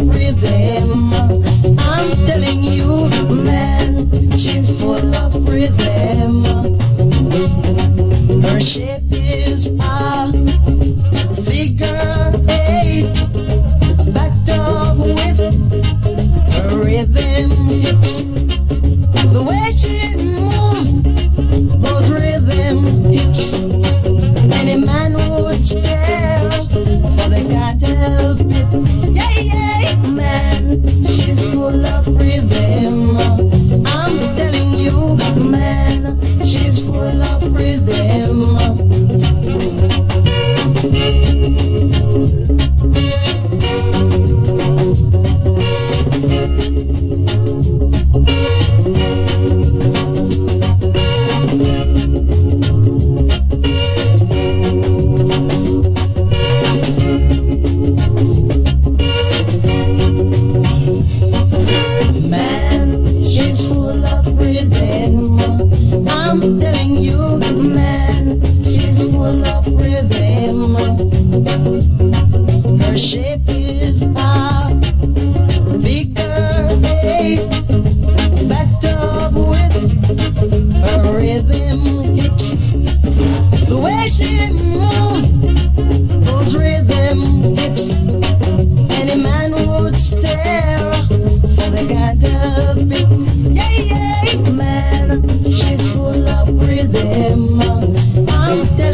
rhythm. I'm telling you, man, she's full of rhythm. Her shape is a You, man, she's full of rhythm. Her shape is eight, backed up with her rhythm hips. The way she moves those rhythm hips, any man would stare for the kind I'm telling